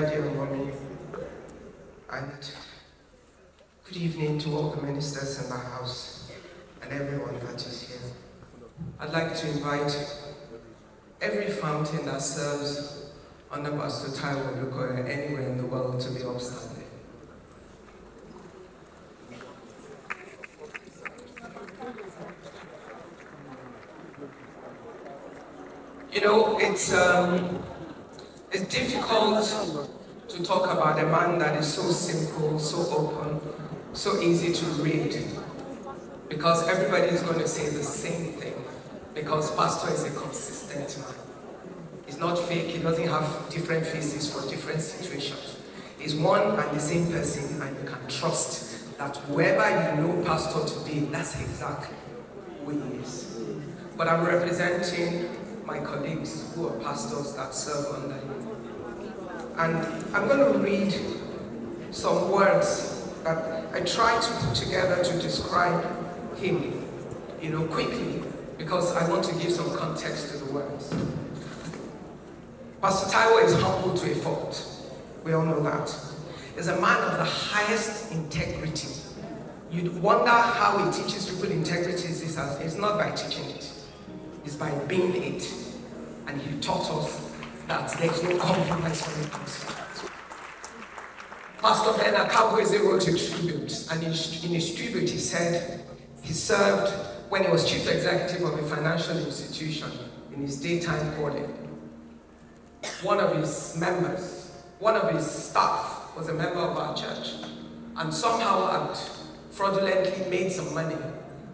Daddy and Mommy, and good evening to all the ministers in the house and everyone that is here. I'd like to invite every fountain that serves under Pastor Taiwo Odukoya anywhere in the world to be upstanding. You know, it's um, it's difficult to talk about a man that is so simple, so open, so easy to read, because everybody is going to say the same thing. Because pastor is a consistent man. He's not fake. He doesn't have different faces for different situations. He's one and the same person, and you can trust that whoever you know pastor to be, that's exactly who he is. But I'm representing my colleagues who are pastors that serve under him. And I'm going to read some words that I try to put together to describe him, you know, quickly, because I want to give some context to the words. Pastor Taiwo is humble to a fault. We all know that. He's a man of the highest integrity. You'd wonder how he teaches people integrity. It's not by teaching It's by being it. And he taught us that there's no compromise when it. Pastor Ben Akabweze wrote a tribute, and in his tribute he said he served when he was chief executive of a financial institution in his daytime calling. One of his members, one of his staff was a member of our church, and somehow had fraudulently made some money,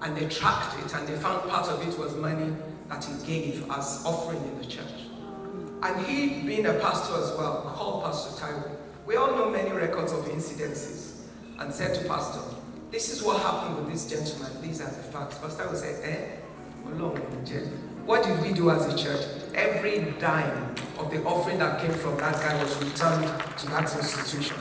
and they tracked it, and they found part of it was money that he gave as offering in the church. And he, being a pastor as well, called Pastor Taiwo. We all know many records of incidences and said to Pastor, this is what happened with this gentleman, these are the facts. Pastor would say, eh? What did we do as a church? Every dime of the offering that came from that guy was returned to that institution.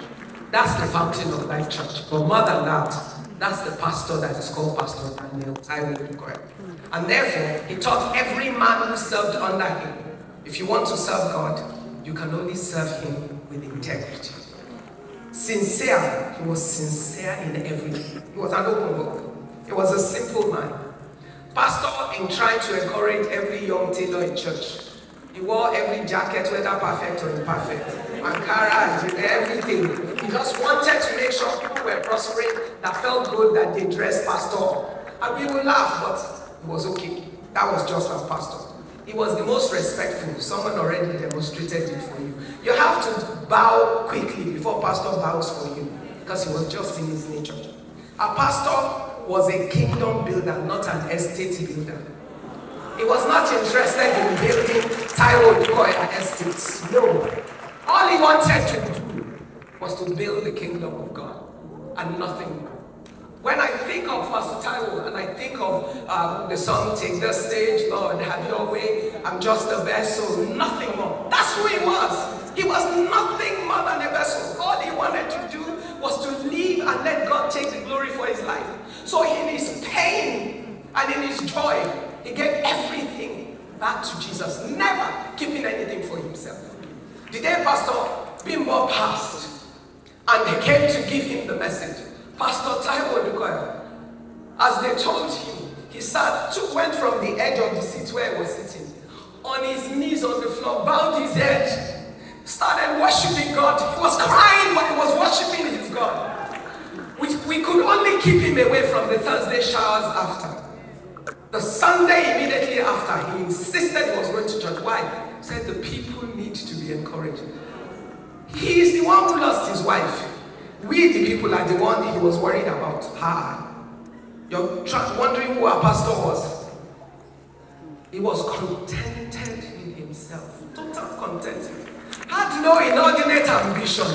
That's the fountain of life church. But more than that, that's the pastor that is called Pastor Daniel Taiwo correct. And therefore, he taught every man who served under him if you want to serve God, you can only serve Him with integrity. Sincere, he was sincere in everything. He was an open book. He was a simple man. Pastor, in trying to encourage every young tailor in church, he wore every jacket, whether perfect or imperfect, Ankara, everything. He just wanted to make sure people were prospering, that felt good that they dressed pastor. And we would laugh, but it was okay. That was just as pastor. He was the most respectful. Someone already demonstrated it for you. You have to bow quickly before pastor bows for you because he was just in his nature. A pastor was a kingdom builder, not an estate builder. He was not interested in building Taiwo Odukoya estates. No. All he wanted to do was to build the kingdom of God and nothing more. When I think of Pastor Taiwo and I think of um, the song Take the Stage, Lord, have your way, I'm just a vessel, nothing more. That's who he was. He was nothing more than a vessel. All he wanted to do was to live and let God take the glory for his life. So in his pain and in his joy, he gave everything back to Jesus, never keeping anything for himself. The day Pastor Bimbo passed and they came to give him the message, Pastor Taiwo Odukoya, as they told him, he sat, went from the edge of the seat where he was sitting, on his knees on the floor, bowed his head, started worshiping God. He was crying, but he was worshiping his God. We, we could only keep him away from the Thursday showers after. The Sunday immediately after, he insisted he was going to church. Why? He said the people need to be encouraged. He is the one who lost his wife. We, the people, are the one he was worried about. Ha! You're wondering who our pastor was. He was contented in himself. Total contentment. Had no inordinate ambition.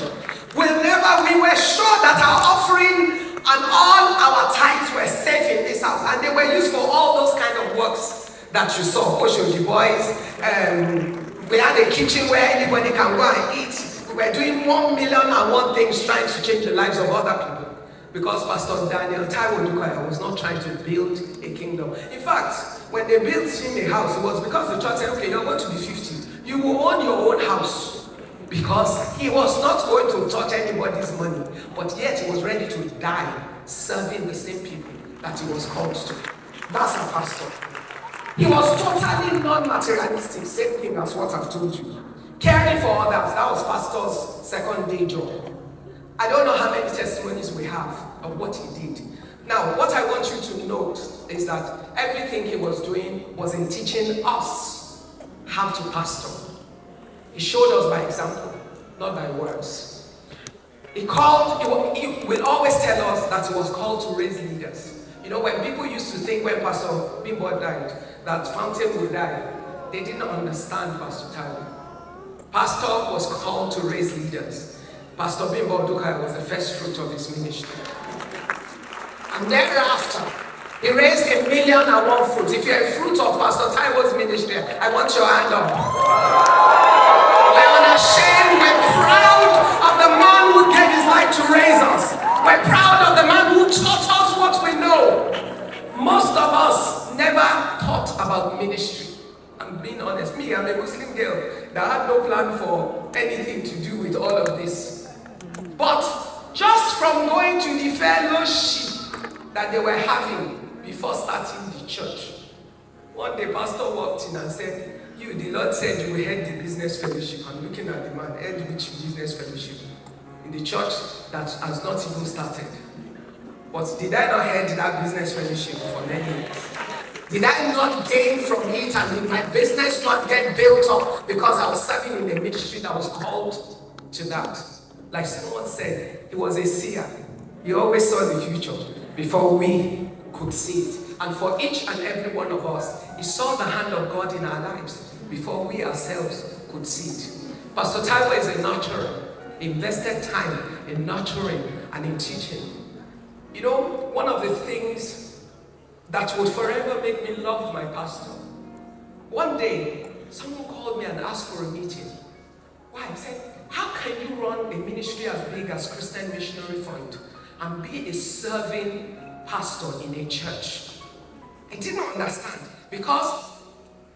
Whenever we were sure that our offering and all our tithes were safe in this house, and they were used for all those kind of works that you saw. the boys, um, we had a kitchen where anybody can go and eat We were doing one million and one things trying to change the lives of other people. Because Pastor Daniel Taiwo Odukoya was not trying to build a kingdom. In fact, when they built him a house, it was because the church said, okay, you're going to be 50. You will own your own house. Because he was not going to touch anybody's money, but yet he was ready to die serving the same people that he was called to. That's a pastor. He was totally non-materialistic, same thing as what I've told you. Caring for others, that was pastor's second day job. I don't know how many testimonies we have of what he did. Now, what I want you to note is that everything he was doing was in teaching us how to pastor. He showed us by example, not by words. He called, he will always tell us that he was called to raise leaders. You know, when people used to think when Pastor Bimbo died, that Fountain would die, they didn't understand Pastor Taiwo. Pastor was called to raise leaders. Pastor Bimbo Odukoya was the first fruit of his ministry. And thereafter, he raised a million and one fruit. If you're a fruit of Pastor Taiwo's ministry, I want your hand up. We're unashamed, we're proud of the man who gave his life to raise us. We're proud of the man who taught us what we know. Most of us never thought about ministry. I'm being honest. Me, I'm a Muslim girl that had no plan for anything to do with all of this. But just from going to the fellowship that they were having before starting the church, one day pastor walked in and said, you, the Lord said you will head the business fellowship. I'm looking at the man, head which business fellowship? In the church that has not even started. But did I not head that business fellowship for many years? Did I not gain from it and did my business not get built up because I was serving in a ministry that was called to that? Like someone said, he was a seer. He always saw the future before we could see it. And for each and every one of us, he saw the hand of God in our lives before we ourselves could see it. Pastor Taiwo is a nurturer. Invested time in nurturing and in teaching. You know, one of the things that would forever make me love my pastor. One day, someone called me and asked for a meeting. Why? He said, how can you run a ministry as big as Christian Missionary Fund and be a serving pastor in a church? I didn't understand because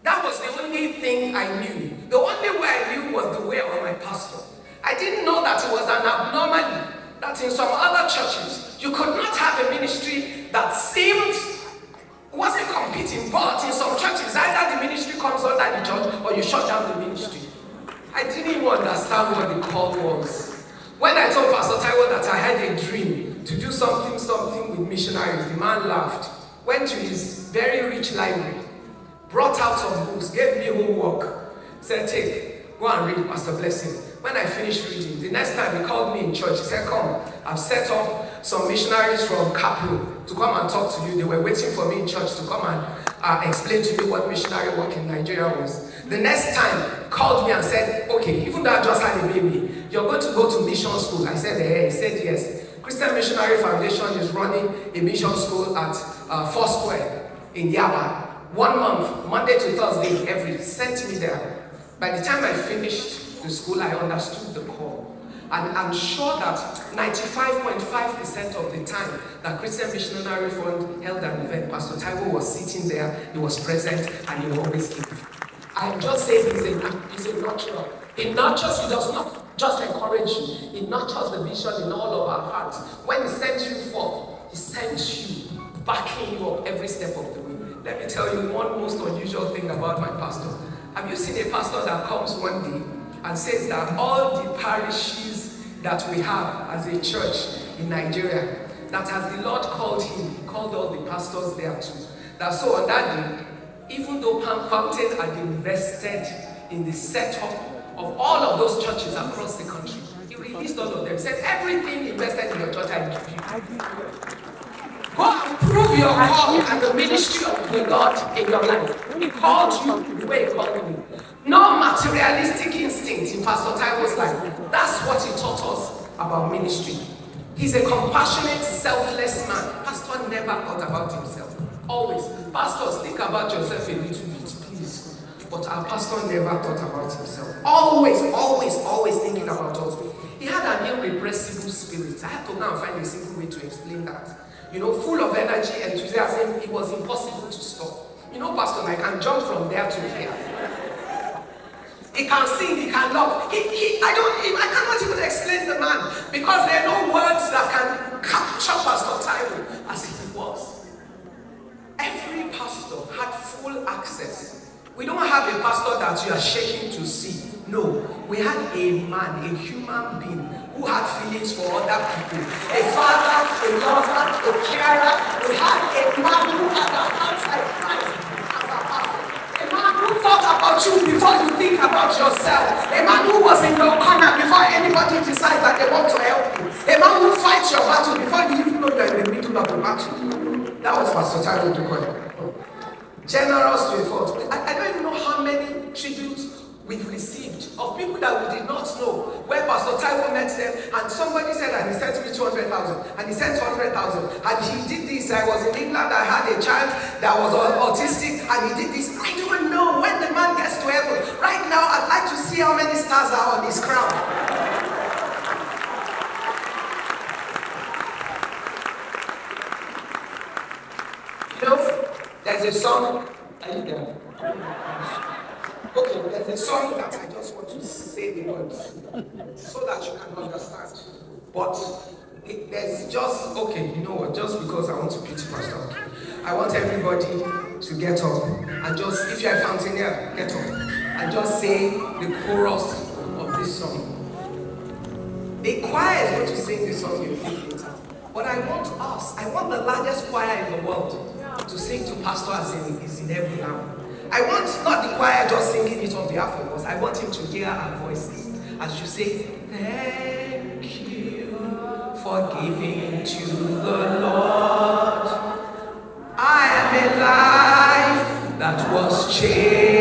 that was the only thing I knew. The only way I knew was the way of my pastor. I didn't know that it was an abnormality that in some other churches you could not have a ministry that seemed wasn't competing, but in some churches either the ministry comes under the church or you shut down the ministry. I didn't even understand what the call was. When I told Pastor Taiwo that I had a dream to do something, something with missionaries, the man laughed, went to his very rich library, brought out some books, gave me homework, said, take, go and read Pastor Blessing. When I finished reading, the next time he called me in church, he said, come, I've set up some missionaries from Capro to come and talk to you. They were waiting for me in church to come and uh, explain to you what missionary work in Nigeria was. The next time, called me and said, okay, even though I just had a baby, you're going to go to mission school. I said, hey, he said yes. Christian Missionary Foundation is running a mission school at uh, Foursquare in Yaba. One month, Monday to Thursday, every, sent me there. By the time I finished the school, I understood the call. And I'm sure that 95.5% of the time that Christian Missionary Fund held an event, Pastor Taiwo was sitting there, he was present, and he always gave. I'm just saying he's a, he's a natural. He nurtures, he does not just encourage you, he nurtures the vision in all of our hearts. When he sends you forth, he sends you, backing you up every step of the way. Let me tell you one most unusual thing about my pastor. Have you seen a pastor that comes one day and says that all the parishes that we have as a church in Nigeria, that as the Lord called him, he called all the pastors there too. That so on that day, even though Fountain had invested in the setup of all of those churches across the country, he released all of them, said, everything invested in your church, I give you. Go and prove your call and the ministry of the Lord in your life. He called you the way he called me. No materialistic instinct in Pastor Taiwo's life. That's what he taught us about ministry. He's a compassionate, selfless man. Pastor never thought about himself. Always. Pastors, think about yourself a little. But our pastor never thought about himself. Always, always, always thinking about us. He had an irrepressible spirit. I had to now find a simple way to explain that. You know, full of energy, enthusiasm, it was impossible to stop. You know, Pastor, I can jump from there to here. He can sing, he can love. He, he, I don't, I cannot even explain the man because there are no words that can capture Pastor Taiwo as he was. Every pastor had full access. We don't have a pastor that you are shaking to see. No, we had a man, a human being who had feelings for other people. A father, a lover, a carer. We had a man who had a heart like Christ A man who thought about you before you think about yourself. A man who was in your corner before anybody decides that they want to help you. A man who fights your battle before you even know you're in the middle of the battle. That was Pastor Taiwo Odukoya. Generous to a fault. I, I don't even know how many tributes we've received of people that we did not know. Where Pastor Taiwo met them, and somebody said, and he sent me 200,000, and he sent 200,000, and he did this. I was in England, I had a child that was autistic, and he did this. I don't know when the man gets to heaven. Right now, I'd like to see how many stars are on his crown. You know, there's a song. Are you there? Okay, there's a song that I just want to say the words so that you can understand. But it, there's just, okay, you know what, just because I want to pity Pastor, I want everybody to get up and just, if you're a fountainer, get up and just say the chorus of this song. The choir is going to sing the song you feel later. But I want us, I want the largest choir in the world to sing to Pastor as in, is in heaven now. I want not the choir just singing it on behalf of us. I want him to hear our voices as you say, Thank you for giving to the Lord. I am a life that was changed.